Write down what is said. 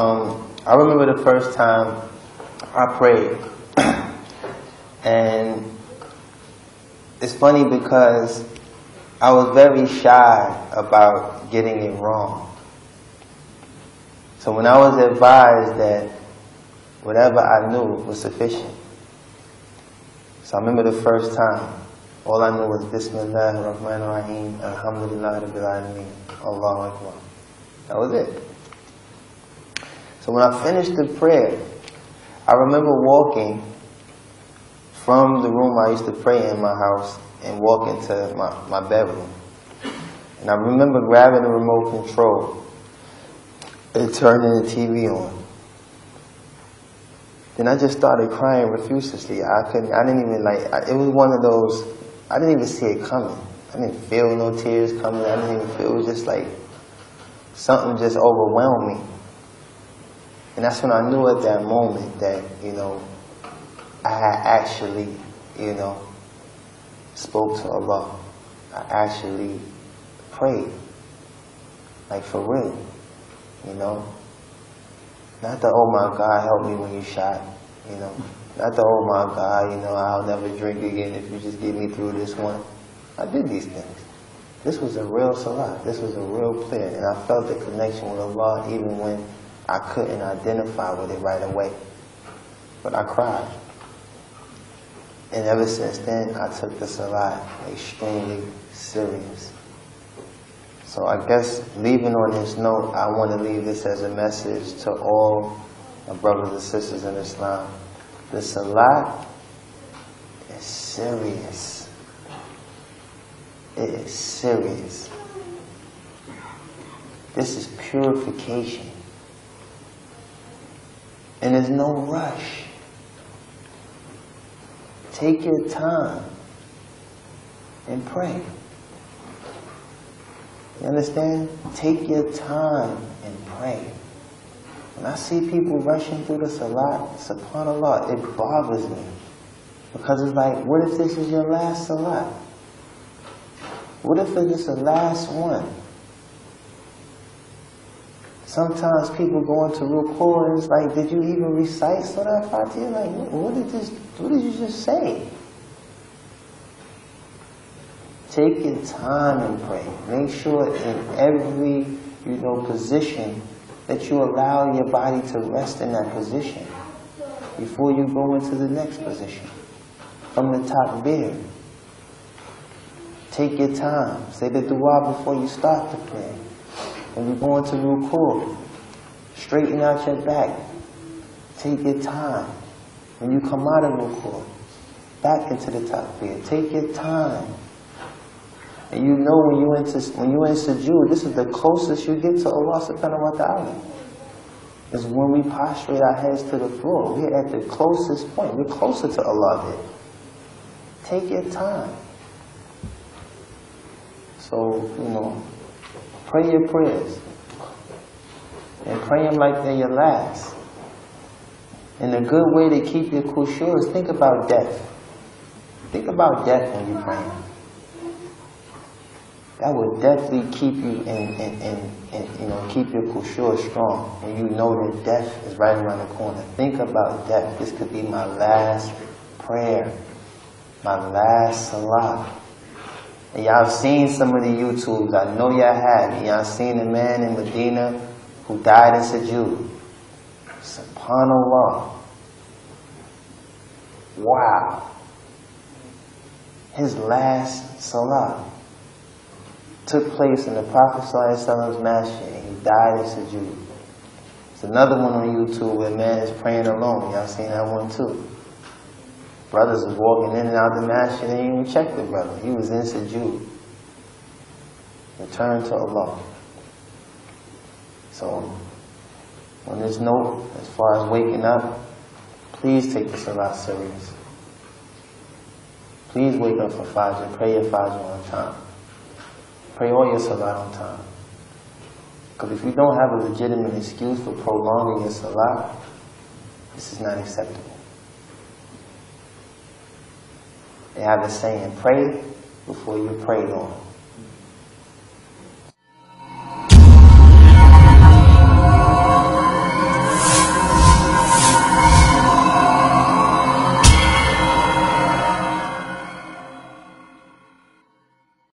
Um, I remember the first time I prayed, and it's funny because I was very shy about getting it wrong. So when I was advised that whatever I knew was sufficient, so I remember the first time, all I knew was Bismillah ar-Rahman ar-Rahim, Alhamdulillah Rabbil Akbar. That was it. So when I finished the prayer, I remember walking from the room I used to pray in my house and walking to my, my bedroom. And I remember grabbing the remote control and turning the TV on. Then I just started crying profusely. I couldn't, I didn't even like, I, it was one of those, I didn't even see it coming. I didn't feel no tears coming. I didn't even feel, it was just like, something just overwhelmed me. And that's when I knew at that moment that, you know, I had actually, you know, spoke to Allah. I actually prayed. Like for real. You know? Not the, oh my God, help me when you shot. You know? Not the, oh my God, you know, I'll never drink again if you just get me through this one. I did these things. This was a real salah. This was a real prayer. And I felt the connection with Allah even when I couldn't identify with it right away. But I cried. And ever since then, I took the salah extremely serious. So I guess leaving on this note, I want to leave this as a message to all my brothers and sisters in Islam. The salah is serious. It is serious. This is purification. And there's no rush. Take your time and pray. You understand? Take your time and pray. When I see people rushing through the salat, subhanAllah, it bothers me. Because it's like, what if this is your last salat? What if it's the last one? Sometimes people go into ruku and it's like, did you even recite Surah Fatiha? Like, what did this, what did you just say? Take your time and pray. Make sure in every, you know, position that you allow your body to rest in that position before you go into the next position. From the top there. Take your time. Say the dua before you start the prayer. When you go into ruku, straighten out your back. Take your time. When you come out of ruku, back into the there. Take your time. And you know when you into when you in sujood, this is the closest you get to Allah subhanahu wa ta'ala. Is when we prostrate our heads to the floor. We're at the closest point. We're closer to Allah there. Take your time. So, you know, pray your prayers. And pray them like they're your last. And a good way to keep your khushu is think about death. Think about death when you're praying that will definitely keep you in you know, keep your khushu strong. And you know that death is right around the corner. Think about death. This could be my last prayer, my last salah. And y'all seen some of the YouTubes. I know y'all have. Y'all seen a man in Medina who died in sujood. SubhanAllah. Wow. His last salah took place in the Prophet's masjid and he died in sujood. There's another one on YouTube where a man is praying alone. Y'all seen that one too. Brothers was walking in and out the masjid they didn't even check the brother. He was in sujood. Return to Allah. So, on this note, as far as waking up, please take this salah serious. Please wake up for Fajr. Pray your Fajr on time. Pray all your salah on time. Because if you don't have a legitimate excuse for prolonging your salah, this is not acceptable. They have a saying, pray before you prayed on.